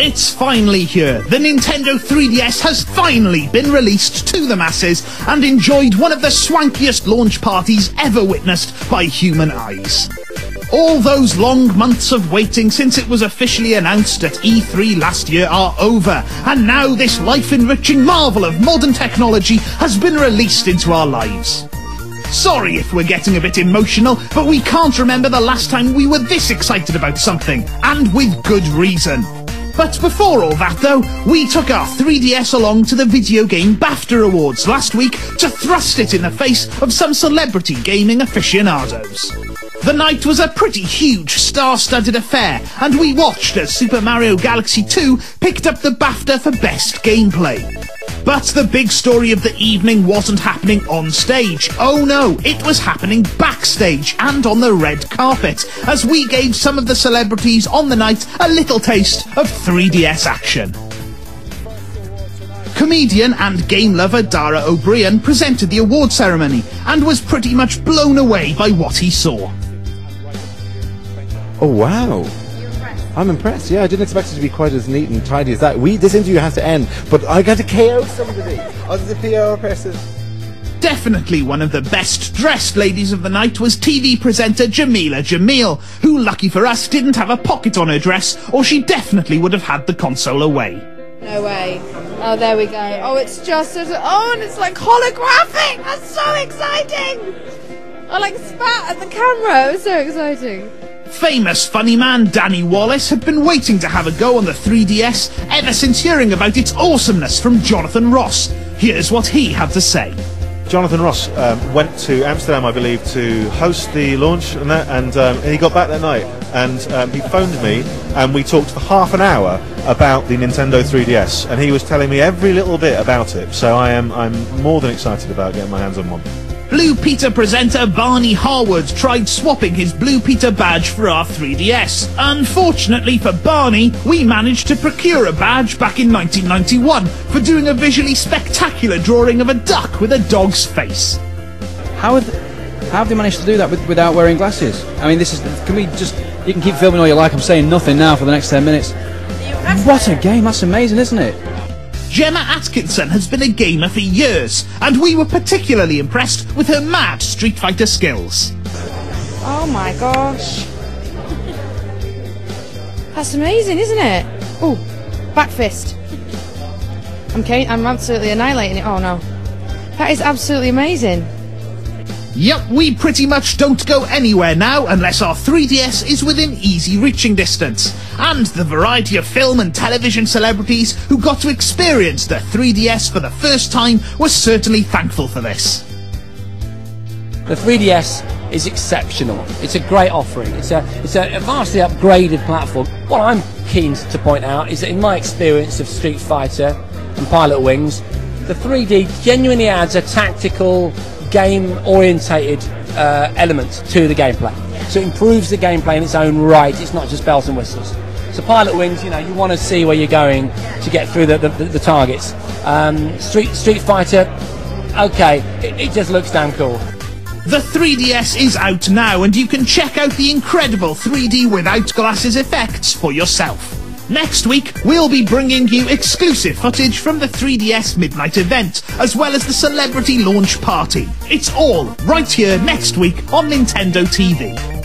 It's finally here. The Nintendo 3DS has finally been released to the masses and enjoyed one of the swankiest launch parties ever witnessed by human eyes. All those long months of waiting since it was officially announced at E3 last year are over, and now this life enriching marvel of modern technology has been released into our lives. Sorry if we're getting a bit emotional, but we can't remember the last time we were this excited about something, and with good reason. But before all that though, we took our 3DS along to the Video Game BAFTA Awards last week to thrust it in the face of some celebrity gaming aficionados. The night was a pretty huge, star-studded affair, and we watched as Super Mario Galaxy 2 picked up the BAFTA for Best Gameplay. But the big story of the evening wasn't happening on stage. Oh no, it was happening backstage and on the red carpet, as we gave some of the celebrities on the night a little taste of 3DS action. Comedian and game lover Dara Ó Briain presented the award ceremony and was pretty much blown away by what he saw. Oh wow. I'm impressed. Yeah, I didn't expect it to be quite as neat and tidy as that. We this interview has to end, but I got to KO somebody. I was the PO person. Definitely one of the best dressed ladies of the night was TV presenter Jameela Jamil, who, lucky for us, didn't have a pocket on her dress, or she definitely would have had the console away. No way. Oh, there we go. Oh, it's just as oh, and it's like holographic. That's so exciting. I like spat at the camera. It was so exciting. Famous funny man Danny Wallace had been waiting to have a go on the 3DS ever since hearing about its awesomeness from Jonathan Ross. Here's what he had to say. Jonathan Ross um, went to Amsterdam, I believe, to host the launch and that, and, um, he got back that night, and um, he phoned me, and we talked for half an hour about the Nintendo 3DS, and he was telling me every little bit about it. So I am I'm more than excited about getting my hands on one. Blue Peter presenter Barney Harwood tried swapping his Blue Peter badge for our 3DS. Unfortunately for Barney, we managed to procure a badge back in 1991 for doing a visually spectacular drawing of a duck with a dog's face. How have, how have they managed to do that with, without wearing glasses? I mean, this is. Can we just. You can keep filming all you like. I'm saying nothing now for the next 10 minutes. What a game. That's amazing, isn't it? Gemma Atkinson has been a gamer for years, and we were particularly impressed with her mad Street Fighter skills. Oh my gosh. That's amazing, isn't it? Oh, back fist. I'm I'm absolutely annihilating it. Oh no. That is absolutely amazing. Yep, we pretty much don't go anywhere now unless our 3DS is within easy reaching distance. And the variety of film and television celebrities who got to experience the 3DS for the first time were certainly thankful for this. The 3DS is exceptional. It's a great offering. It's a, it's a vastly upgraded platform. What I'm keen to point out is that in my experience of Street Fighter and Pilotwings, the 3D genuinely adds a tactical game orientated uh, element to the gameplay. So it improves the gameplay in its own right. It's not just bells and whistles. So Pilotwings, you know, you want to see where you're going to get through the, the, the targets. Um, Street Street Fighter, okay, it, it just looks damn cool. The 3DS is out now, and you can check out the incredible 3D without glasses effects for yourself. Next week, we'll be bringing you exclusive footage from the 3DS Midnight event, as well as the celebrity launch party. It's all right here next week on Nintendo TV.